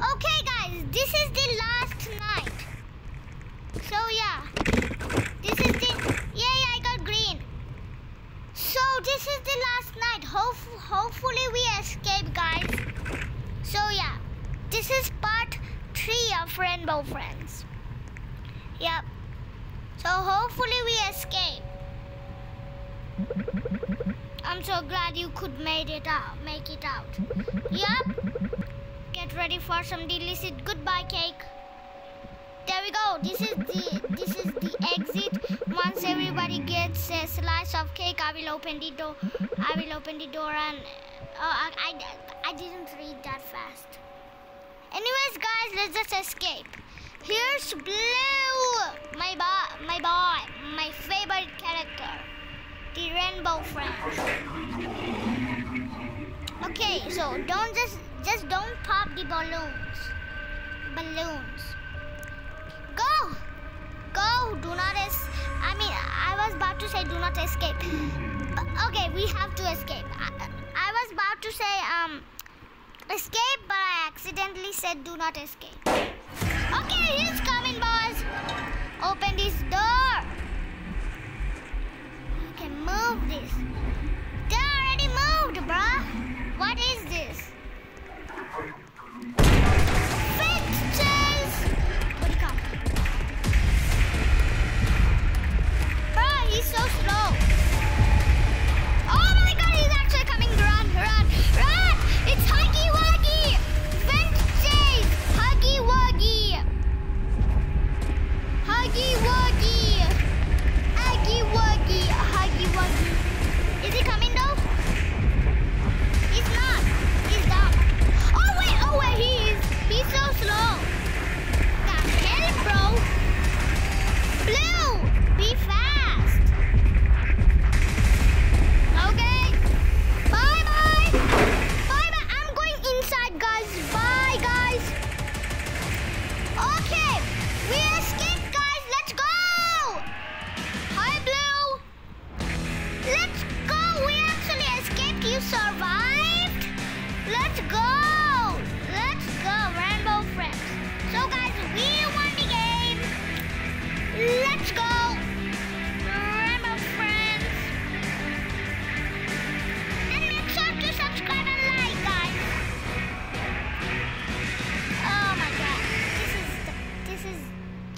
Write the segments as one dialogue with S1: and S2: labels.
S1: Okay, guys, this is the last night. So yeah, this is the yeah I got green. So this is the last night. Hope hopefully we escape, guys. So yeah, this is part three of Rainbow Friends. Yep. So hopefully we escape. I'm so glad you could made it out, make it out. Yep. Get ready for some delicious goodbye cake. There we go. This is the this is the exit. Once everybody gets a slice of cake, I will open the door. I will open the door and uh, I, I I didn't read that fast. Anyways, guys, let's just escape. Here's Blue, my boy, my boy, my favorite character, the Rainbow Friend. Okay, so don't just just don't pop the balloons. Balloons. Go, go. Do not es. I mean, I was about to say do not escape. But, okay, we have to escape. I, I was about to say um escape, but I accidentally said do not escape. Okay, he's coming, boss. Open this door. Okay, move this. They already moved, bruh. What is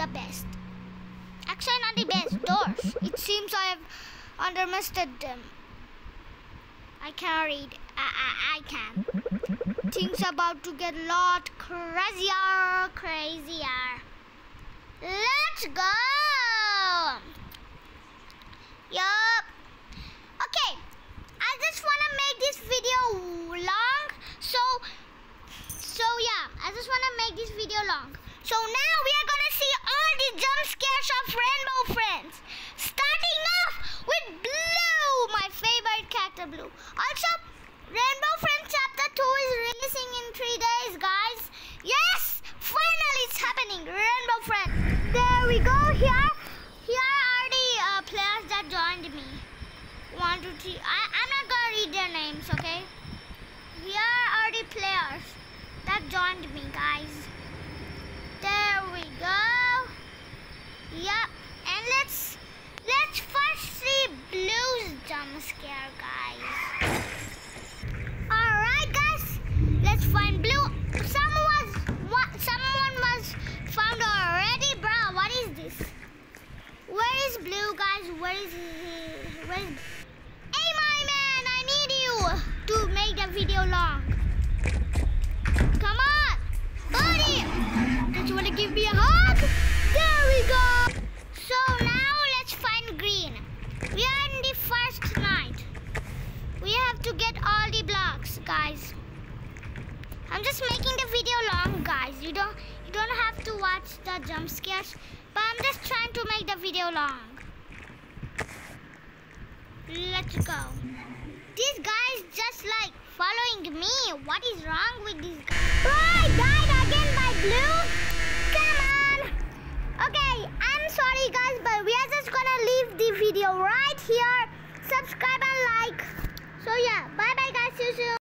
S1: the best. Actually not the best. Doors. It seems I have underestimated them. I can't read. I, I, I can. Things about to get a lot crazier, crazier. Let's go. Yup. Okay. I just want to make this video long. So, so yeah. I just want to make this video long. So now we are going to see all the jump scares of Rainbow Friends. Starting off with Blue, my favorite character Blue. Also, Rainbow Friends Chapter 2 is releasing in 3 days, guys. Yes! Finally it's happening. Rainbow Friends. There we go. Here, here are the uh, players that joined me. One, two, three. I, I'm not to read their names, okay? Here are the players that joined guys. There we go. Yep. And let's let's first see Blue's jump scare, guys. Alright guys, let's find Blue. Someone was what someone was found already, bro. What is this? Where is Blue guys? Where is he? Where is Hey my man, I need you to make the video long. Come on, buddy. Don't you wanna give me a hug? There we go. So now let's find green. We are in the first night. We have to get all the blocks, guys. I'm just making the video long, guys. You don't you don't have to watch the jump scares, but I'm just trying to make the video long. Let's go. This guy is just like following me. What is wrong with this guy? Oh, I died again by blue. Come on. Okay, I'm sorry guys, but we are just gonna leave the video right here. Subscribe and like. 所以，拜拜，干叔叔。